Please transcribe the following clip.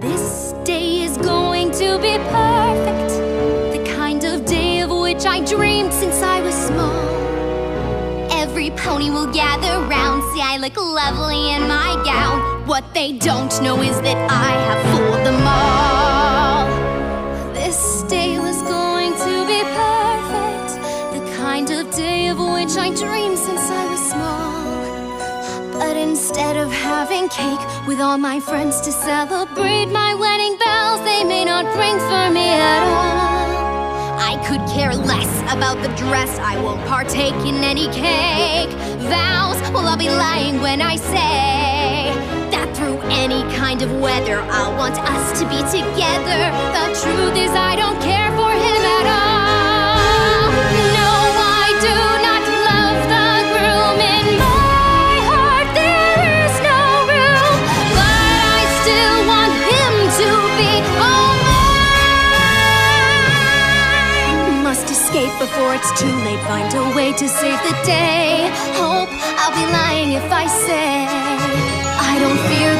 This day is going to be perfect. The kind of day of which I dreamed since I was small. Every pony will gather round. See, I look lovely in my gown. What they don't know is that I have fooled them all. This day was going to be perfect. The kind of day of which I dreamed since I was small. But instead of having cake with all my friends to celebrate my wedding could care less about the dress, I won't partake in any cake. Vows, well, I'll be lying when I say that through any kind of weather, I'll want us to be together. The truth is, I escape before it's too late. Find a way to save the day. Hope I'll be lying if I say I don't fear.